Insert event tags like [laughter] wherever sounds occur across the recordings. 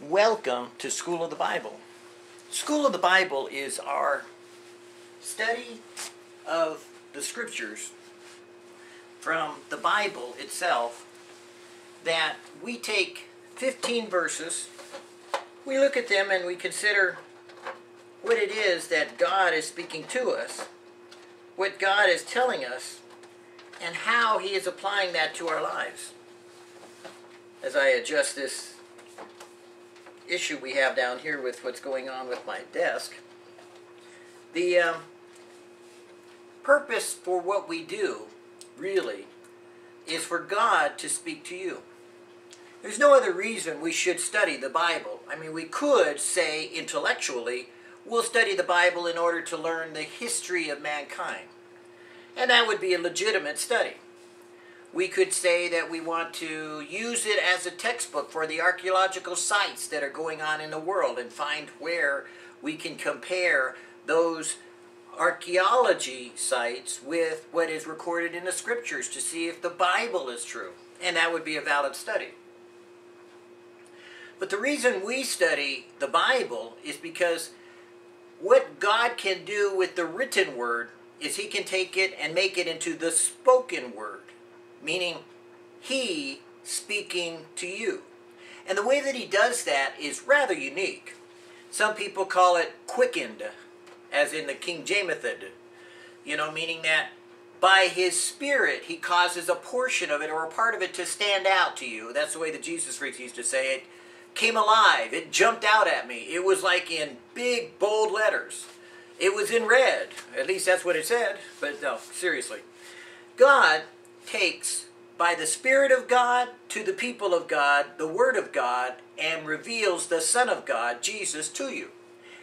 Welcome to School of the Bible. School of the Bible is our study of the scriptures from the Bible itself that we take 15 verses, we look at them and we consider what it is that God is speaking to us, what God is telling us, and how He is applying that to our lives. As I adjust this issue we have down here with what's going on with my desk, the um, purpose for what we do, really, is for God to speak to you. There's no other reason we should study the Bible. I mean, we could say intellectually, we'll study the Bible in order to learn the history of mankind. And that would be a legitimate study. We could say that we want to use it as a textbook for the archaeological sites that are going on in the world and find where we can compare those archaeology sites with what is recorded in the scriptures to see if the Bible is true. And that would be a valid study. But the reason we study the Bible is because what God can do with the written word is he can take it and make it into the spoken word, meaning he speaking to you. And the way that he does that is rather unique. Some people call it quickened, as in the King Jamethid, you know, meaning that by his spirit he causes a portion of it or a part of it to stand out to you. That's the way the Jesus freaks used to say it. Came alive. It jumped out at me. It was like in big, bold letters. It was in red. At least that's what it said. But no, seriously. God takes by the Spirit of God to the people of God the Word of God and reveals the Son of God, Jesus, to you.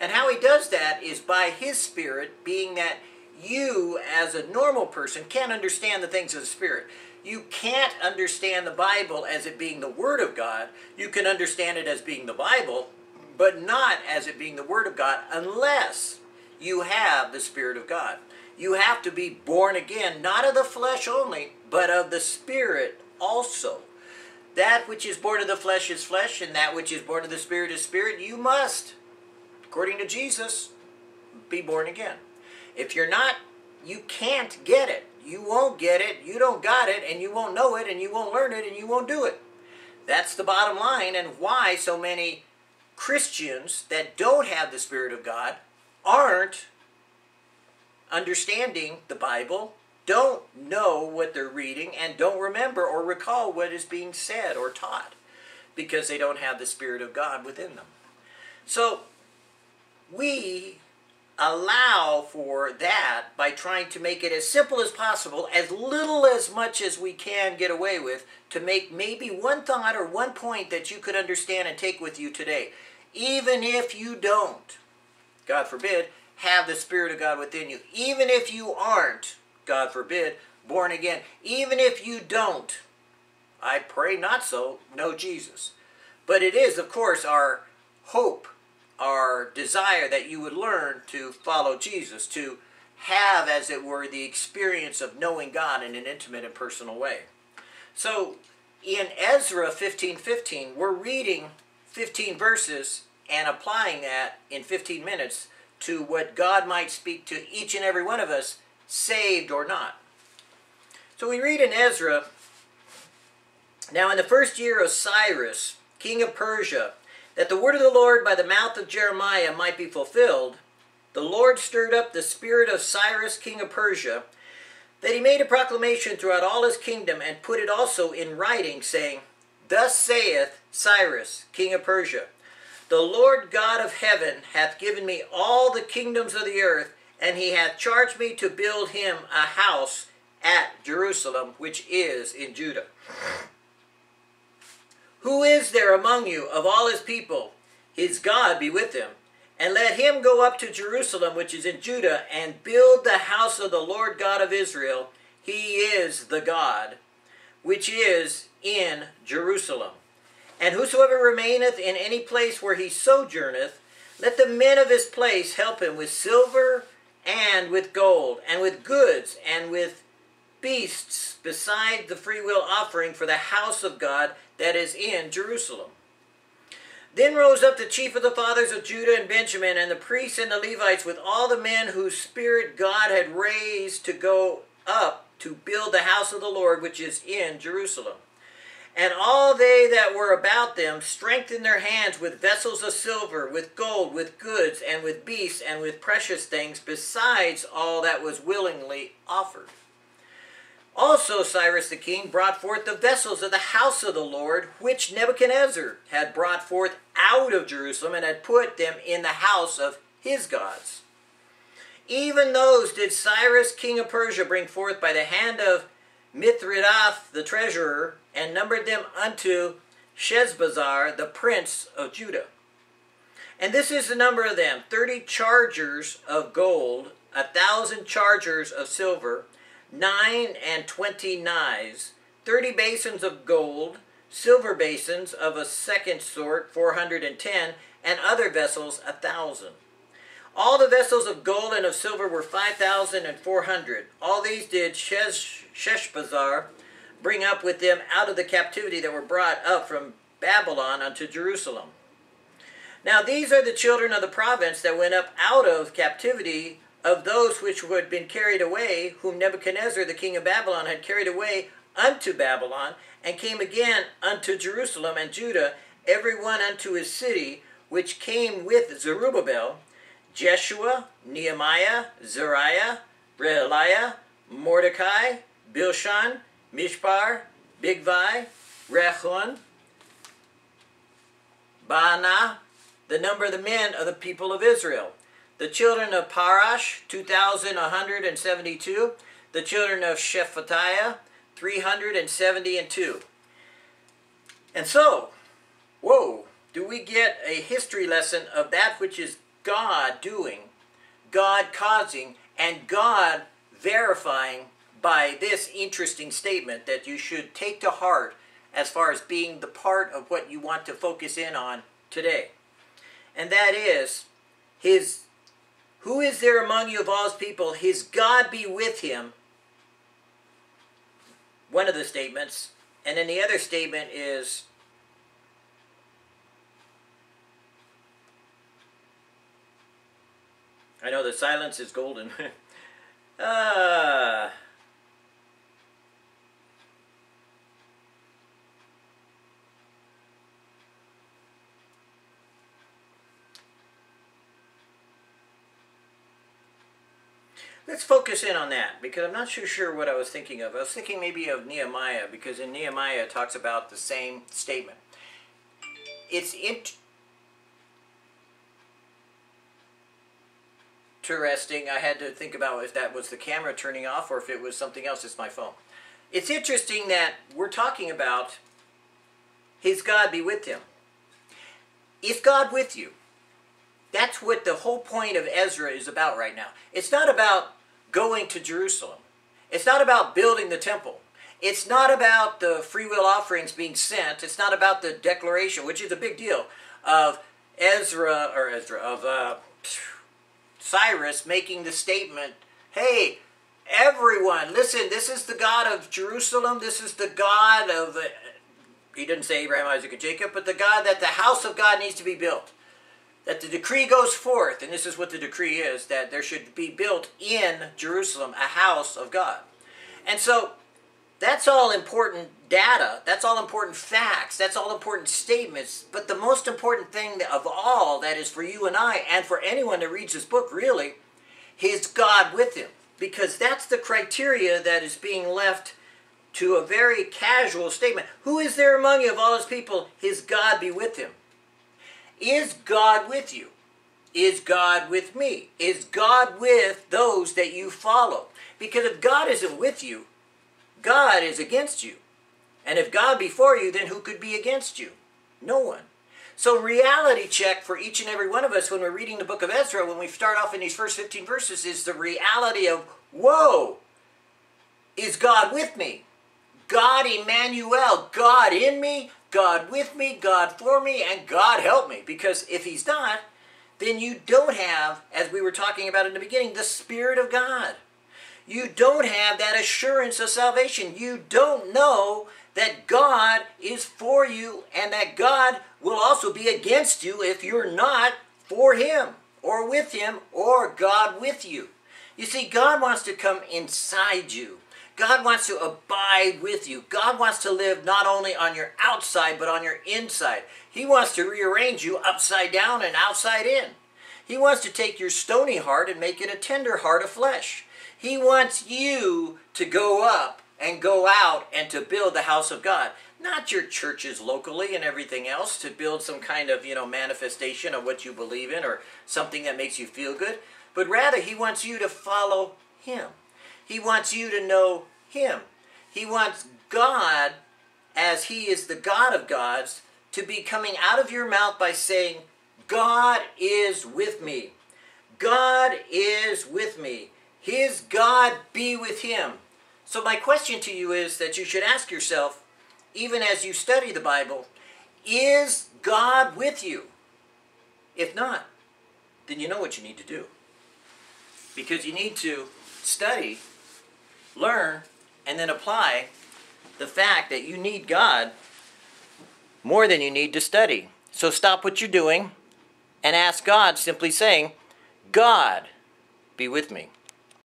And how he does that is by his Spirit, being that you, as a normal person, can't understand the things of the Spirit. You can't understand the Bible as it being the Word of God. You can understand it as being the Bible, but not as it being the Word of God unless you have the Spirit of God. You have to be born again, not of the flesh only, but of the Spirit also. That which is born of the flesh is flesh, and that which is born of the Spirit is spirit. You must, according to Jesus, be born again. If you're not, you can't get it. You won't get it, you don't got it, and you won't know it, and you won't learn it, and you won't do it. That's the bottom line, and why so many Christians that don't have the Spirit of God aren't understanding the Bible, don't know what they're reading, and don't remember or recall what is being said or taught because they don't have the Spirit of God within them. So, we allow for that by trying to make it as simple as possible, as little as much as we can get away with, to make maybe one thought or one point that you could understand and take with you today. Even if you don't, God forbid, have the Spirit of God within you. Even if you aren't, God forbid, born again. Even if you don't, I pray not so, know Jesus. But it is, of course, our hope, our desire that you would learn to follow Jesus, to have, as it were, the experience of knowing God in an intimate and personal way. So, in Ezra 15 15, we're reading 15 verses and applying that in 15 minutes to what God might speak to each and every one of us, saved or not. So we read in Ezra, Now in the first year of Cyrus, king of Persia, that the word of the Lord by the mouth of Jeremiah might be fulfilled, the Lord stirred up the spirit of Cyrus, king of Persia, that he made a proclamation throughout all his kingdom and put it also in writing, saying, Thus saith Cyrus, king of Persia, the Lord God of heaven hath given me all the kingdoms of the earth, and he hath charged me to build him a house at Jerusalem, which is in Judah. Who is there among you of all his people? His God be with him. And let him go up to Jerusalem, which is in Judah, and build the house of the Lord God of Israel. He is the God, which is in Jerusalem. And whosoever remaineth in any place where he sojourneth, let the men of his place help him with silver and with gold, and with goods, and with beasts, beside the freewill offering for the house of God that is in Jerusalem. Then rose up the chief of the fathers of Judah and Benjamin, and the priests and the Levites, with all the men whose spirit God had raised to go up to build the house of the Lord, which is in Jerusalem. And all they that were about them strengthened their hands with vessels of silver, with gold, with goods, and with beasts, and with precious things, besides all that was willingly offered. Also Cyrus the king brought forth the vessels of the house of the Lord, which Nebuchadnezzar had brought forth out of Jerusalem, and had put them in the house of his gods. Even those did Cyrus king of Persia bring forth by the hand of Mithredath the treasurer, and numbered them unto Sheshbazzar the prince of Judah. And this is the number of them, thirty chargers of gold, a thousand chargers of silver, nine and twenty knives, thirty basins of gold, silver basins of a second sort, four hundred and ten, and other vessels, a thousand. All the vessels of gold and of silver were five thousand and four hundred. All these did Shesh, Sheshbazzar bring up with them out of the captivity that were brought up from Babylon unto Jerusalem. Now these are the children of the province that went up out of captivity of those which had been carried away, whom Nebuchadnezzar the king of Babylon had carried away unto Babylon, and came again unto Jerusalem and Judah, every one unto his city, which came with Zerubbabel, Jeshua, Nehemiah, Seraiah, Reelaiah, Mordecai, Bilshan, Mizpar, Bigvai, Rechon, Baanah, the number of the men of the people of Israel. The children of Parosh, 2,172. The children of Shephatiah, 372. And so, whoa, do we get a history lesson of that which is God doing, God causing, and God verifying by this interesting statement that you should take to heart as far as being the part of what you want to focus in on today. And that is his who is there among you of all his people? His God be with him. One of the statements. And then the other statement is I know the silence is golden. [laughs] ah. Let's focus in on that because I'm not too sure what I was thinking of. I was thinking maybe of Nehemiah because in Nehemiah it talks about the same statement. It's interesting. I had to think about if that was the camera turning off or if it was something else. It's my phone. It's interesting that we're talking about His God be with him. Is God with you? That's what the whole point of Ezra is about right now. It's not about going to Jerusalem. It's not about building the temple. It's not about the free will offerings being sent. It's not about the declaration, which is a big deal, of Ezra, or Ezra, of uh, Cyrus making the statement, hey, everyone, listen, this is the God of Jerusalem. This is the God of, he didn't say Abraham, Isaac, and Jacob, but the God that the house of God needs to be built that the decree goes forth, and this is what the decree is, that there should be built in Jerusalem a house of God. And so that's all important data, that's all important facts, that's all important statements, but the most important thing of all that is for you and I, and for anyone that reads this book really, is God with him. Because that's the criteria that is being left to a very casual statement. Who is there among you of all his people? His God be with him. Is God with you? Is God with me? Is God with those that you follow? Because if God isn't with you, God is against you. And if God be for you, then who could be against you? No one. So reality check for each and every one of us when we're reading the book of Ezra, when we start off in these first 15 verses, is the reality of, whoa, is God with me? God Emmanuel, God in me, God with me, God for me, and God help me. Because if He's not, then you don't have, as we were talking about in the beginning, the Spirit of God. You don't have that assurance of salvation. You don't know that God is for you and that God will also be against you if you're not for Him or with Him or God with you. You see, God wants to come inside you. God wants to abide with you. God wants to live not only on your outside, but on your inside. He wants to rearrange you upside down and outside in. He wants to take your stony heart and make it a tender heart of flesh. He wants you to go up and go out and to build the house of God. Not your churches locally and everything else to build some kind of, you know, manifestation of what you believe in or something that makes you feel good, but rather he wants you to follow him. He wants you to know him. He wants God as he is the God of gods to be coming out of your mouth by saying, God is with me. God is with me. His God be with him. So my question to you is that you should ask yourself, even as you study the Bible, is God with you? If not, then you know what you need to do. Because you need to study, learn, and then apply the fact that you need God more than you need to study. So stop what you're doing and ask God, simply saying, God, be with me.